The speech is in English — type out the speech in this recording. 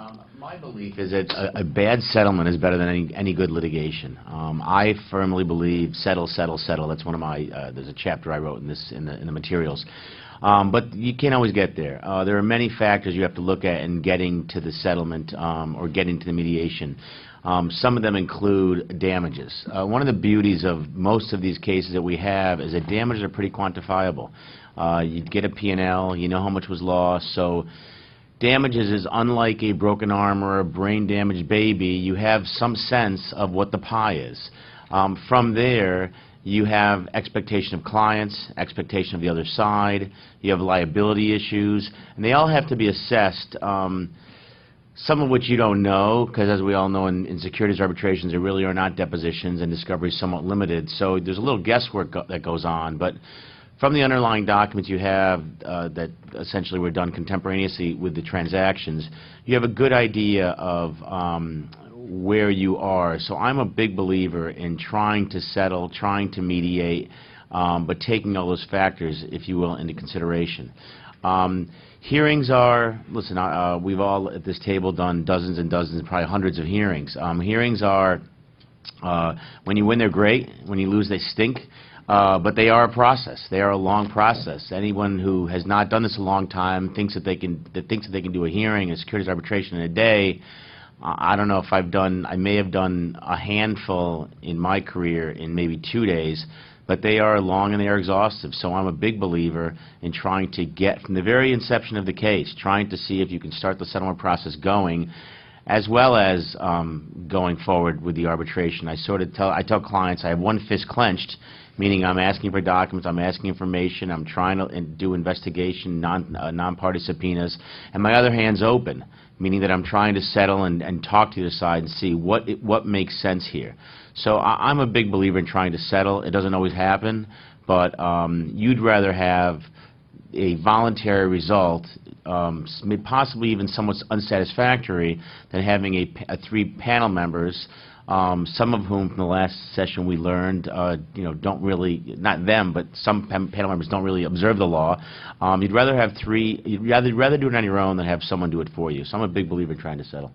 Um, My belief is that a, a bad settlement is better than any, any good litigation. Um, I firmly believe settle, settle, settle. That's one of my, uh, there's a chapter I wrote in this, in the, in the materials. Um, but you can't always get there. Uh, there are many factors you have to look at in getting to the settlement, um, or getting to the mediation. Um, some of them include damages. Uh, one of the beauties of most of these cases that we have is that damages are pretty quantifiable. Uh, you get a P&L, you know how much was lost, so damages is unlike a broken arm or a brain damaged baby. You have some sense of what the pie is. Um, from there, you have expectation of clients, expectation of the other side, you have liability issues, and they all have to be assessed. Um, some of which you don't know, because as we all know in, in securities arbitrations, there really are not depositions, and discovery is somewhat limited. So there's a little guesswork go that goes on. But from the underlying documents you have uh, that essentially were done contemporaneously with the transactions, you have a good idea of um, where you are. So I'm a big believer in trying to settle, trying to mediate, um, but taking all those factors, if you will, into consideration. Um, hearings are, listen, uh, uh, we've all at this table done dozens and dozens, probably hundreds of hearings. Um, hearings are, uh, when you win, they're great. When you lose, they stink. Uh, but they are a process. They are a long process. Anyone who has not done this a long time thinks that they can that thinks that they can do a hearing, a securities arbitration in a day. Uh, I don't know if I've done. I may have done a handful in my career in maybe two days but they are long and they are exhaustive. So I'm a big believer in trying to get, from the very inception of the case, trying to see if you can start the settlement process going, as well as um, going forward with the arbitration. I sort of tell, I tell clients I have one fist clenched, meaning I'm asking for documents, I'm asking information, I'm trying to in- do investigation, non, uh, non-party subpoenas, and my other hand's open, meaning that I'm trying to settle and, and talk to the side and see what, it, what makes sense here. So I, I'm a big believer in trying to settle. It doesn't always happen, but um, you'd rather have a voluntary result, um, possibly even somewhat unsatisfactory, than having a, a three panel members, um, some of whom from the last session we learned, uh, you know, don't really, not them, but some panel members don't really observe the law. Um, you'd rather have three, you'd rather, rather do it on your own than have someone do it for you. So I'm a big believer in trying to settle.